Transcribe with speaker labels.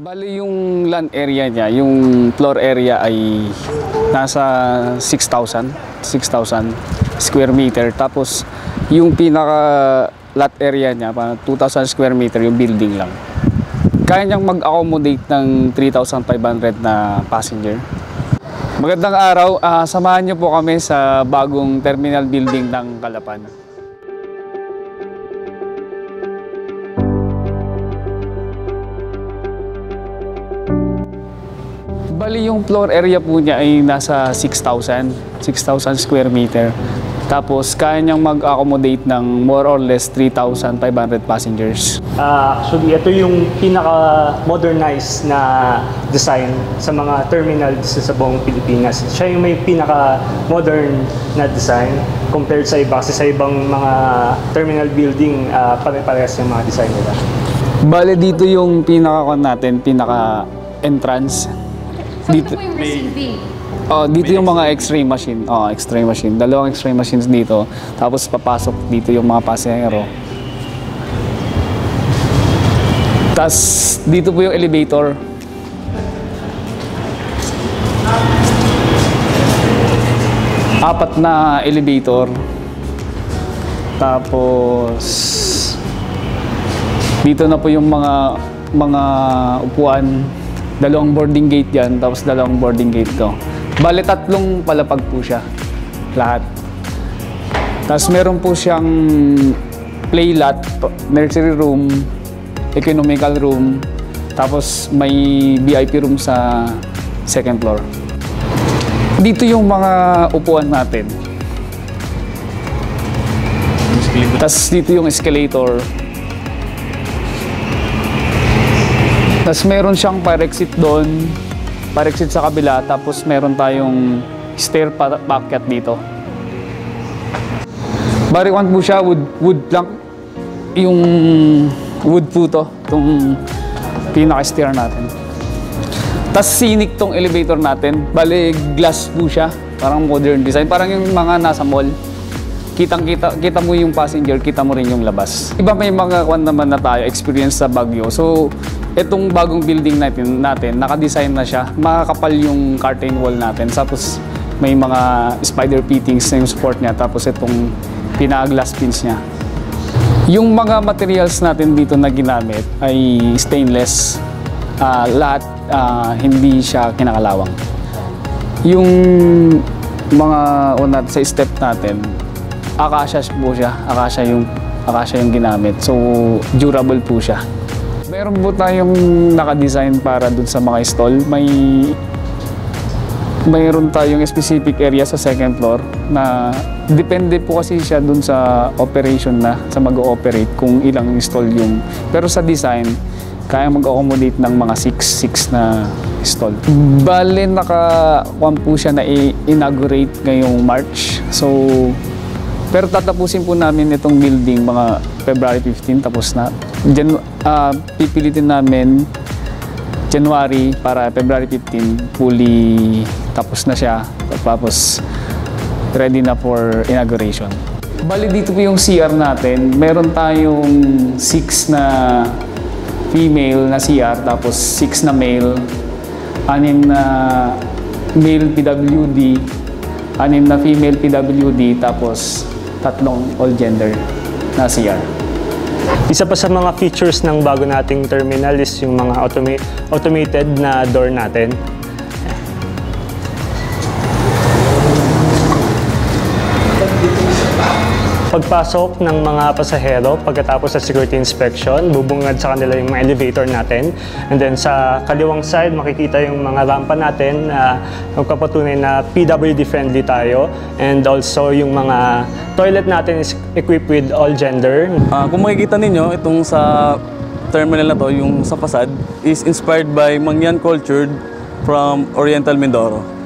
Speaker 1: Bali yung land area niya, yung floor area ay nasa 6,000, 6,000 square meter. Tapos yung pinaka lot area niya, parang 2,000 square meter yung building lang. Kaya niyang mag-accommodate ng 3,500 na passenger. Magandang araw, Ah, samahan niyo po kami sa bagong terminal building ng Kalapan. Bali yung floor area po niya ay nasa 6,000, 6,000 square meter. Tapos kaya niyang mag-accommodate ng more or less 3,500 passengers.
Speaker 2: Ah, actually, ito yung pinaka-modernized na design sa mga terminals sa buong Pilipinas. Siya yung may pinaka-modern na design compared sa iba. Kasi sa ibang mga terminal building, ah, pare-parehas yung mga design nila.
Speaker 1: Bale dito yung pinaka natin, pinaka entrance.
Speaker 3: So,
Speaker 1: Dito-
Speaker 3: ito po yung receiving.
Speaker 1: Oh, dito yung mga x-ray machine. Oh, x-ray machine. Dalawang x-ray machines dito. Tapos papasok dito yung mga pasahero. Tapos dito po yung elevator. Apat na elevator. Tapos dito na po yung mga mga upuan. Dalawang boarding gate yan, tapos dalawang boarding gate to. Bale, tatlong palapag po siya. Lahat. Tapos meron po siyang play lot, nursery room, economical room, tapos may VIP room sa second floor. Dito yung mga upuan natin. Tapos dito yung escalator. Tapos meron siyang fire exit doon, fire exit sa kabila, tapos meron tayong stair pa paakyat dito. Bariwan po siya, wood, wood plank. Yung wood po to, itong pinaka-stair natin. Tapos scenic tong elevator natin. Bale, glass po siya. Parang modern design. Parang yung mga nasa mall. Kitang kita, kita mo yung passenger, kita mo rin yung labas. Iba may mga kwan naman na tayo, experience sa Baguio. So, itong bagong building natin, natin naka-design na siya. Makakapal yung curtain wall natin. Tapos, may mga spider fittings na yung support niya. Tapos, itong pinaka-glass pins niya. Yung mga materials natin dito na ginamit ay stainless. Ah, lahat ah, hindi siya kinakalawang. Yung mga una sa step natin, akasya po siya. Akasya yung akasya yung ginamit. So durable po siya. Meron po tayong naka-design para dun sa mga stall. May mayroon tayong specific area sa second floor na depende po kasi siya dun sa operation na sa mag-ooperate kung ilang stall yung pero sa design kaya mag-accommodate ng mga 6 6 na stall. Bale naka one po siya na inaugurate ngayong March. So pero tatapusin po namin itong building mga February 15 tapos na. Jan, ah, pipilitin namin January para February 15 fully tapos na siya tapos ready na for inauguration. Bali dito po yung CR natin. Meron tayong 6 na female na CR tapos 6 na male, anim na male PWD, anim na female PWD tapos tatlong all gender na CR.
Speaker 2: Isa pa sa mga features ng bago nating terminal is yung mga automa- automated na door natin. Pagpasok ng mga pasahero, pagkatapos sa security inspection, bubungad sa kanila yung mga elevator natin. And then sa kaliwang side, makikita yung mga rampa natin na magpapatunay na PWD friendly tayo. And also yung mga toilet natin is equipped with all gender.
Speaker 4: Ah, kung makikita ninyo, itong sa terminal na to, yung sa facade, is inspired by Mangyan culture from Oriental Mindoro.